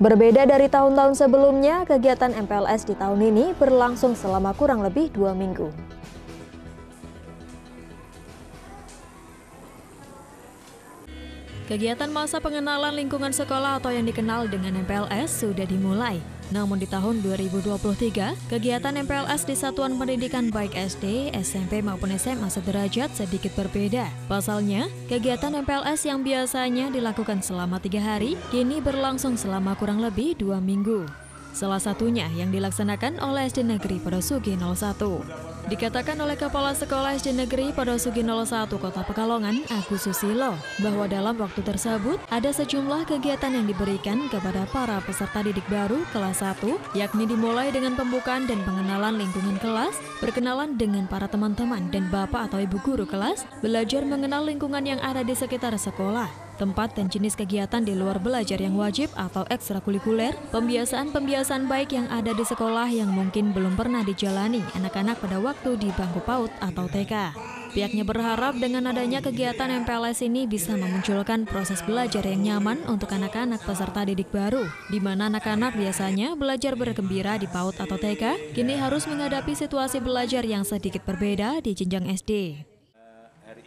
Berbeda dari tahun-tahun sebelumnya, kegiatan MPLS di tahun ini berlangsung selama kurang lebih dua minggu. Kegiatan masa pengenalan lingkungan sekolah atau yang dikenal dengan MPLS sudah dimulai. Namun di tahun 2023, kegiatan MPLS di Satuan Pendidikan baik SD, SMP maupun SMA sederajat sedikit berbeda. Pasalnya, kegiatan MPLS yang biasanya dilakukan selama tiga hari, kini berlangsung selama kurang lebih dua minggu. Salah satunya yang dilaksanakan oleh SD Negeri Podosugi 01. Dikatakan oleh Kepala Sekolah SD Negeri Podosugi 01 Kota Pekalongan, Agus Susilo, bahwa dalam waktu tersebut ada sejumlah kegiatan yang diberikan kepada para peserta didik baru kelas 1, yakni dimulai dengan pembukaan dan pengenalan lingkungan kelas, berkenalan dengan para teman-teman dan bapak atau ibu guru kelas, belajar mengenal lingkungan yang ada di sekitar sekolah, tempat dan jenis kegiatan di luar belajar yang wajib atau ekstrakurikuler, pembiasaan-pembiasaan baik yang ada di sekolah yang mungkin belum pernah dijalani anak-anak pada waktu di bangku PAUD atau TK. Pihaknya berharap dengan adanya kegiatan MPLS ini bisa memunculkan proses belajar yang nyaman untuk anak-anak peserta didik baru, di mana anak-anak biasanya belajar bergembira di PAUD atau TK, kini harus menghadapi situasi belajar yang sedikit berbeda di jenjang SD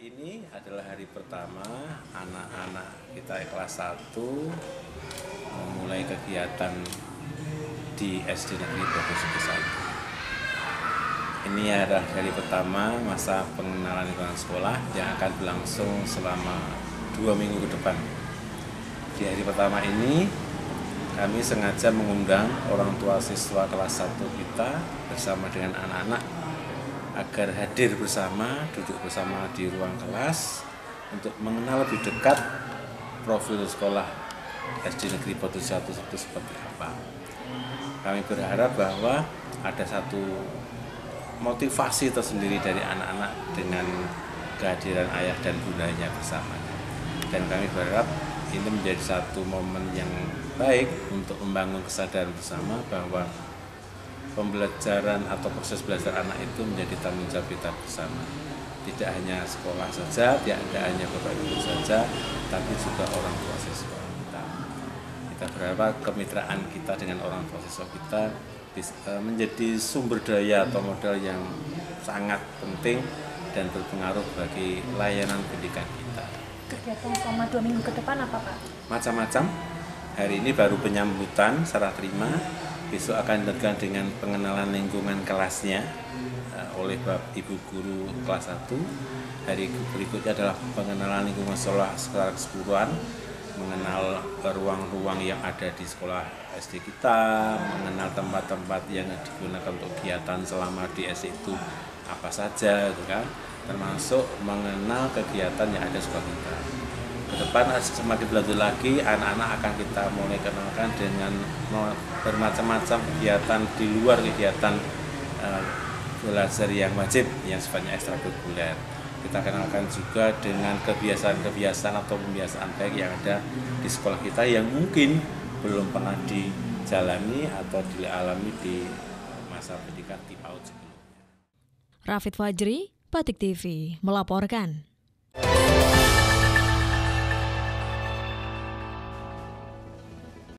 ini adalah hari pertama anak-anak kita kelas 1 memulai kegiatan di SD Negeri Bogor 1. Ini adalah hari pertama masa pengenalan lingkungan sekolah yang akan berlangsung selama dua minggu ke depan. Di hari pertama ini kami sengaja mengundang orang tua siswa kelas 1 kita bersama dengan anak-anak agar hadir bersama, duduk bersama di ruang kelas untuk mengenal lebih dekat profil sekolah SD Negeri itu seperti apa. Kami berharap bahwa ada satu motivasi tersendiri dari anak-anak dengan kehadiran ayah dan bundanya bersamanya. Dan kami berharap ini menjadi satu momen yang baik untuk membangun kesadaran bersama bahwa pembelajaran atau proses belajar anak itu menjadi tanggung jawab kita bersama. Tidak hanya sekolah saja, tidak hanya bapak ibu saja, tapi juga orang tua siswa kita. Kita berharap kemitraan kita dengan orang tua siswa kita e, menjadi sumber daya atau modal yang sangat penting dan berpengaruh bagi layanan pendidikan kita. Kegiatan selama dua minggu ke depan apa Pak? Macam-macam. Hari ini baru penyambutan serah terima besok akan dilakukan dengan pengenalan lingkungan kelasnya uh, oleh ibu guru kelas 1 hari berikutnya adalah pengenalan lingkungan sekolah secara keseluruhan mengenal ruang-ruang yang ada di sekolah SD kita mengenal tempat-tempat yang digunakan untuk kegiatan selama di SD itu apa saja gitu kan. Termasuk mengenal kegiatan yang ada sekolah kita ke depan semakin belajar lagi anak-anak akan kita mulai kenalkan dengan bermacam-macam kegiatan di luar kegiatan uh, belajar yang wajib yang sifatnya ekstrakurikuler kita kenalkan juga dengan kebiasaan-kebiasaan atau pembiasaan baik yang ada di sekolah kita yang mungkin belum pernah dijalani atau dialami di masa pendidikan di PAUD sebelumnya. Rafid Fajri, Batik TV, melaporkan.